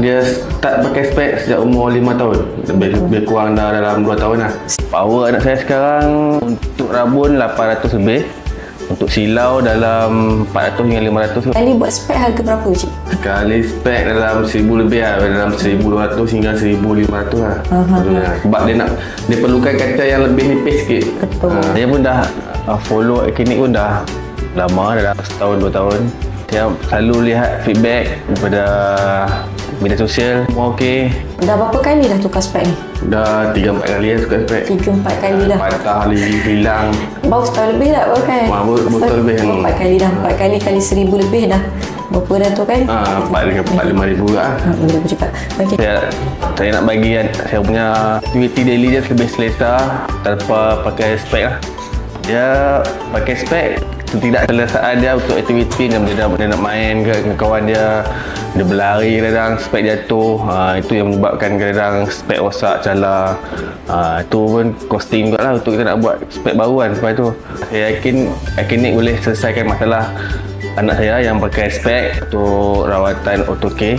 Dia start pakai spek sejak umur 5 tahun. Lebih, lebih kurang dah dalam 2 tahun lah. Power anak saya sekarang untuk rabun 800 lebih. Untuk silau dalam 400 hingga 500 Kali buat spek harga berapa cik? Sekali spek dalam 1000 lebih lah Dalam 1200 hingga 1500 lah uh-huh. Sebab dia nak Dia perlukan kaca yang lebih nipis sikit Betul. Ah, Dia pun dah uh, Follow klinik pun dah Lama dah setahun dua tahun Saya selalu lihat feedback Daripada Media sosial. Semua okey. Dah berapa kali dah tukar spek ni? Dah 3-4 kali lah suka spek. 3-4 kali dah. Patah lagi hilang. Baru setahun lebih dah pakai Wah, baru- setahun lebih. Hmm. 4 kali dah. 4 kali kali 1000 lebih dah. Berapa dah tu kan? Ah, 4 dengan 4 5 ribu lah. Ha, berapa cepat Okey. Saya saya nak bagi kan saya punya aktiviti daily dia lebih selesa tanpa pakai spek lah. Dia pakai spek tidak selesaan dia untuk aktiviti dia, dia, dia nak main ke dengan kawan dia. Dia berlari kadang spek jatuh. Ha, itu yang menyebabkan kadang spek rosak cala ha, itu pun costing juga lah untuk kita nak buat spek baru kan sebab itu. Saya yakin Akinik boleh selesaikan masalah anak saya yang pakai spek untuk rawatan auto care